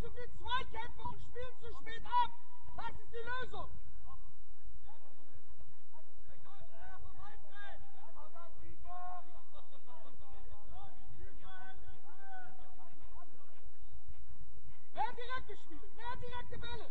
zu viel Zweikämpfe und spielen zu spät ab. Das ist die Lösung. Mehr direkte Spiele, mehr direkte Bälle.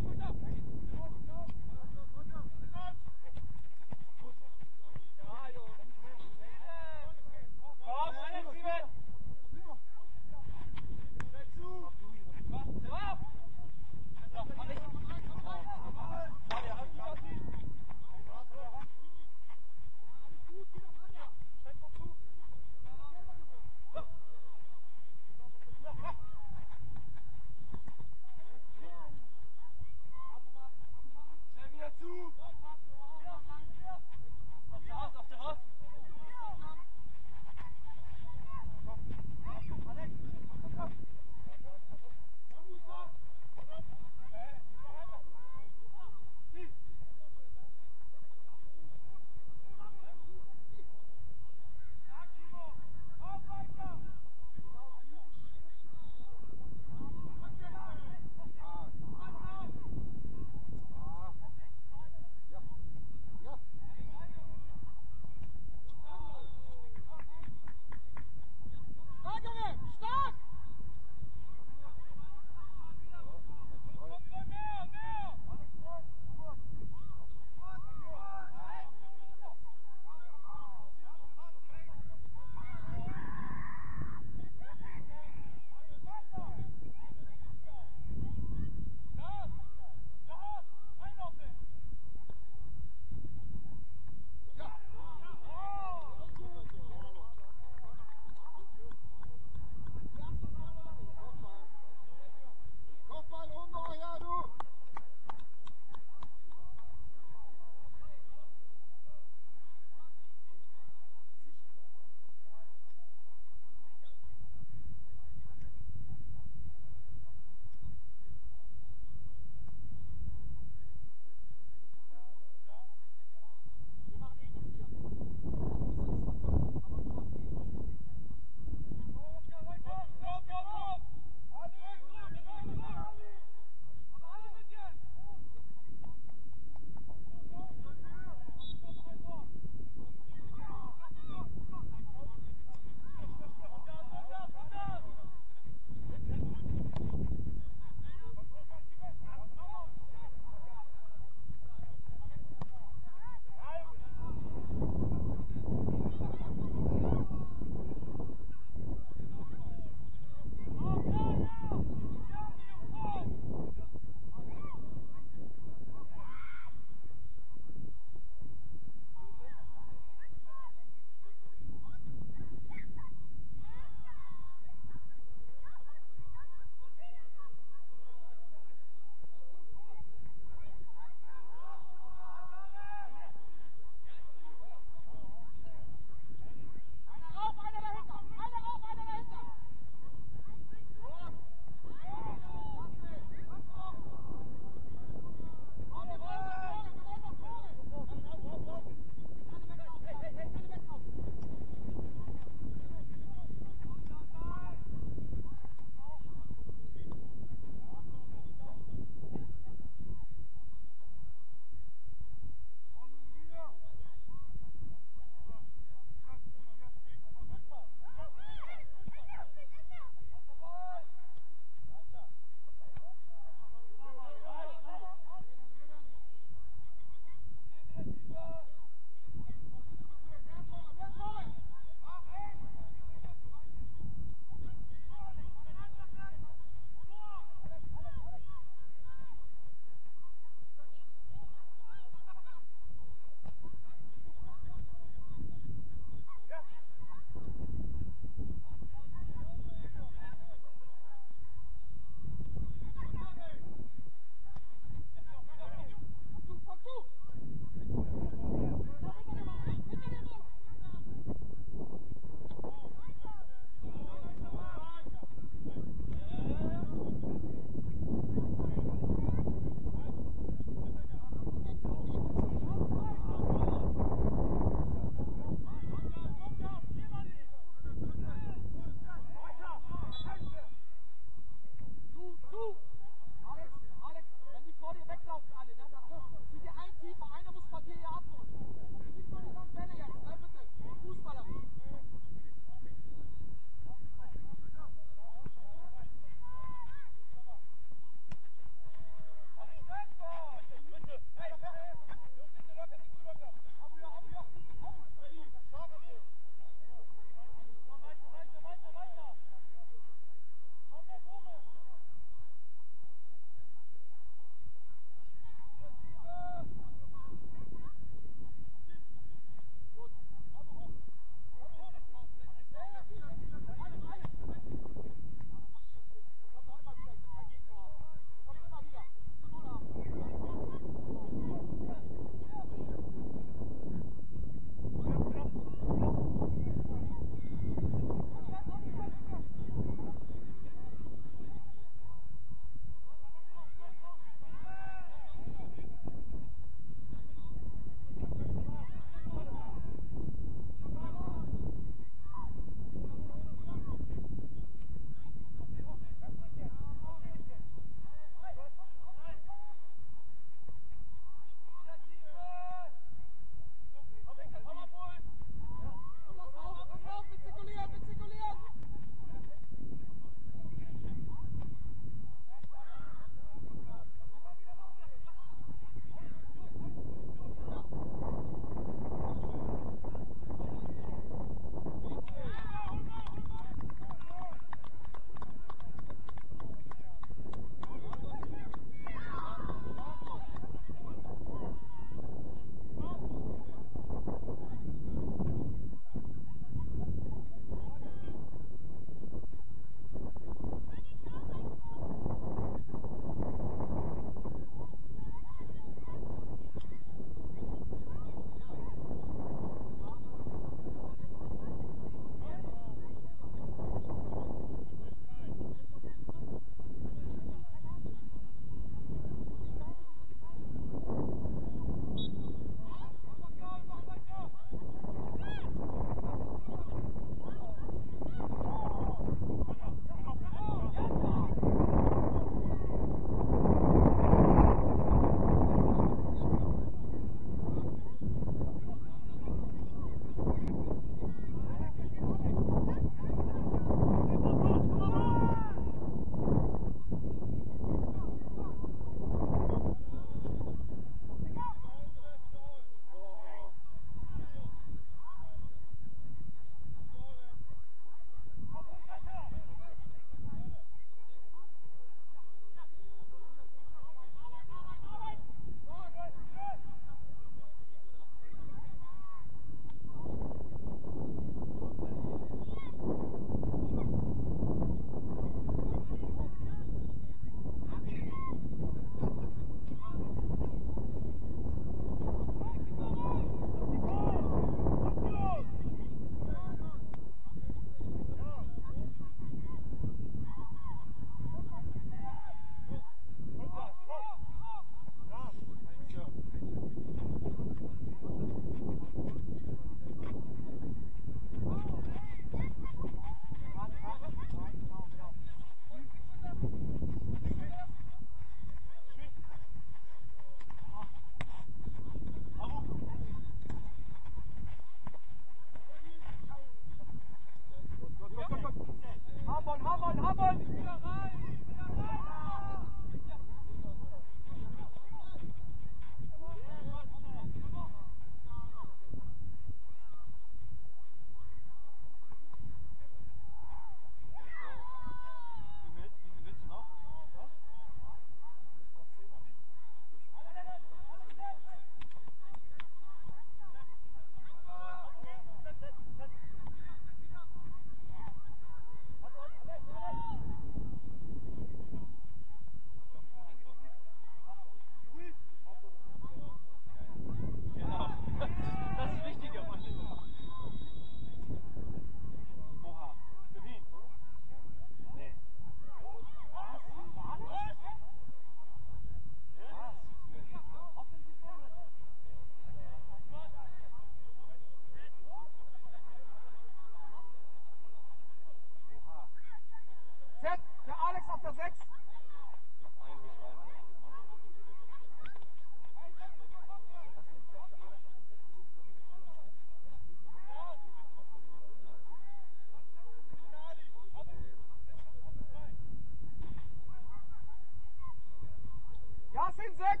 in 6.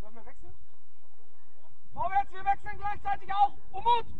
Dürfen wir wechseln? Vorwärts, wir wechseln gleichzeitig auch. Um Mut!